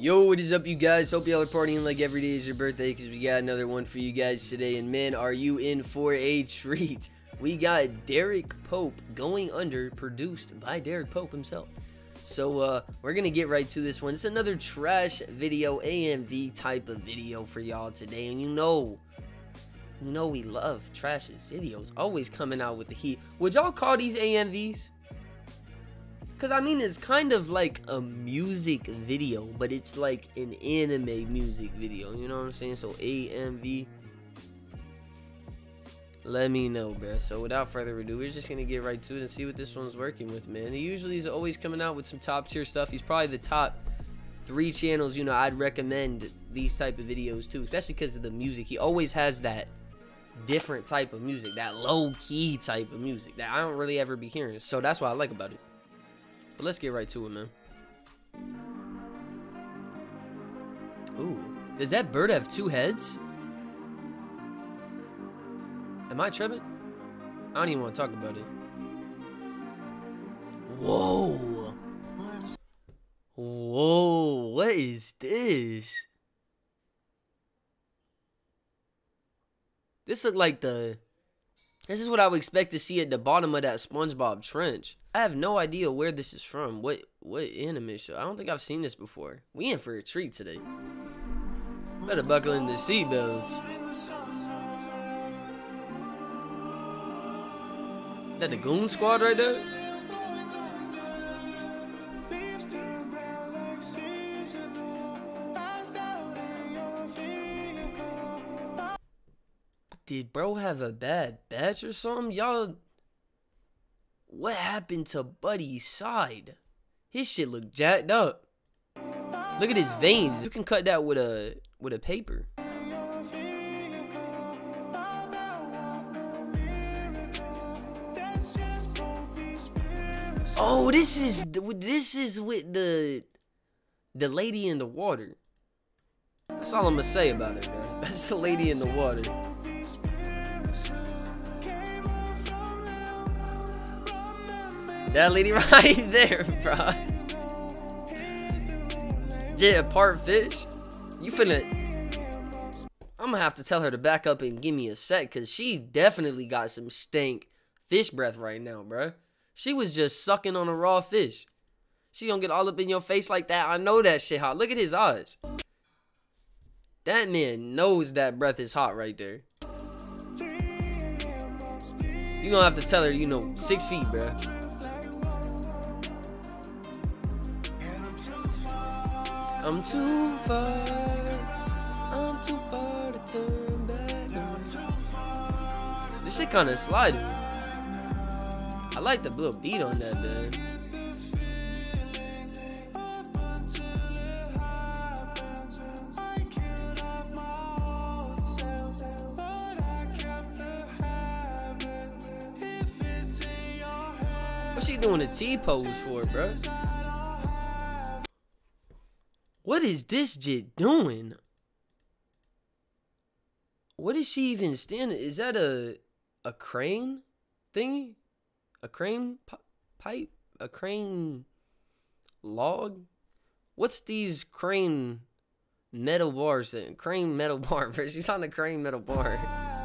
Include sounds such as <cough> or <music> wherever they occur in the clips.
Yo, what is up, you guys? Hope y'all are partying like every day is your birthday because we got another one for you guys today. And man, are you in for a <laughs> treat? We got Derek Pope going under, produced by Derek Pope himself. So, uh, we're gonna get right to this one. It's another trash video, AMV type of video for y'all today. And you know, you know we love trashes videos, always coming out with the heat. Would y'all call these AMVs? Because, I mean, it's kind of like a music video, but it's like an anime music video. You know what I'm saying? So, AMV. Let me know, bro. So, without further ado, we're just going to get right to it and see what this one's working with, man. He usually is always coming out with some top tier stuff. He's probably the top three channels, you know, I'd recommend these type of videos too, especially because of the music. He always has that different type of music, that low key type of music that I don't really ever be hearing. So, that's what I like about it. But let's get right to it, man. Ooh. Does that bird have two heads? Am I tripping? I don't even want to talk about it. Whoa. Whoa. What is this? This look like the this is what I would expect to see at the bottom of that SpongeBob trench. I have no idea where this is from. What what anime show? I don't think I've seen this before. We in for a treat today. Better buckle in the seatbelts. That the Goon Squad right there? Did bro have a bad batch or something? Y'all, what happened to Buddy's side? His shit look jacked up. Look at his veins. You can cut that with a with a paper. Oh, this is this is with the the lady in the water. That's all I'm gonna say about it, bro. <laughs> That's the lady in the water. That lady <laughs> right there, bro. Yeah, part fish. You finna. I'm gonna have to tell her to back up and give me a sec, cause she definitely got some stank fish breath right now, bro. She was just sucking on a raw fish. She gonna get all up in your face like that. I know that shit hot. Look at his eyes. That man knows that breath is hot right there. You gonna have to tell her, you know, six feet, bro. I'm too far. I'm too far to turn back. This shit kind of sliding. I like the little beat on that, man. What's she doing a T pose for, bro? What is this jit doing? What is she even standing? Is that a a crane thingy? A crane pipe? A crane log? What's these crane metal bars? Then? Crane metal <laughs> bar. She's on the crane metal bar. <laughs>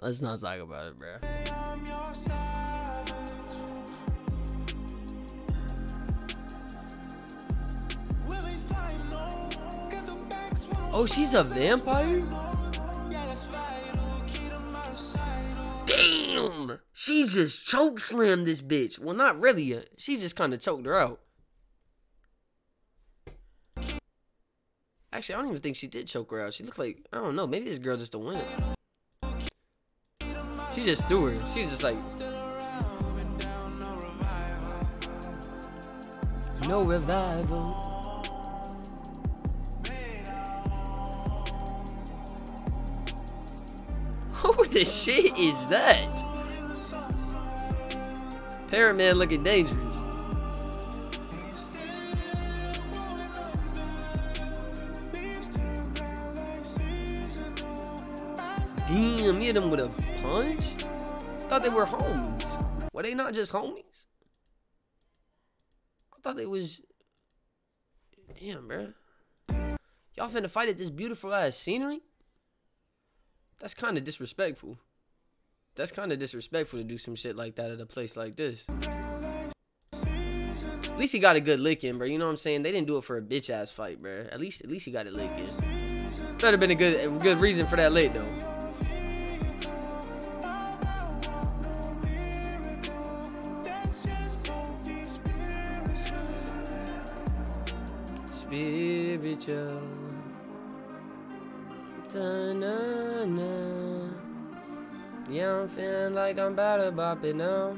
Let's not talk about it, bro. Oh, she's a vampire? Damn! She just choke slammed this bitch. Well, not really. She just kind of choked her out. Actually, I don't even think she did choke her out. She looked like, I don't know, maybe this girl just a winner. She just threw her. She's just like... No revival. <laughs> Who the shit is that? Parrot Man looking dangerous. Damn, hit him with a punch? Thought they were homies. Were they not just homies? I thought they was. Damn, bro. Y'all finna fight at this beautiful ass scenery? That's kind of disrespectful. That's kind of disrespectful to do some shit like that at a place like this. At least he got a good lick in, bro. You know what I'm saying? They didn't do it for a bitch ass fight, bro. At least, at least he got a lick in. That'd have been a good, a good reason for that lick though. Spiritual. Da-na-na. Yeah, I'm feeling like I'm about to bop it now.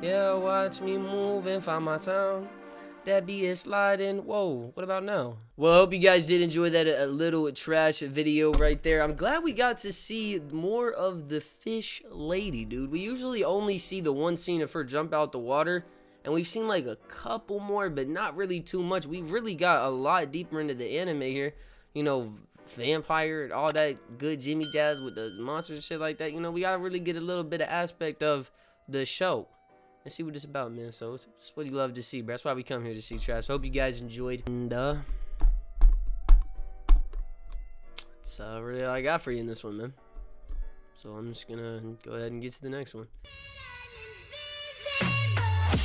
Yeah, watch me move and find my sound. That beat is sliding. Whoa, what about now? Well, I hope you guys did enjoy that a little trash video right there. I'm glad we got to see more of the fish lady, dude. We usually only see the one scene of her jump out the water. And we've seen like a couple more, but not really too much. We've really got a lot deeper into the anime here. You know, vampire and all that good Jimmy Jazz with the monsters and shit like that. You know, we gotta really get a little bit of aspect of the show and see what it's about, man. So it's, it's what you love to see, bro. That's why we come here to see trash. Hope you guys enjoyed. And uh, that's uh, really all I got for you in this one, man. So I'm just gonna go ahead and get to the next one.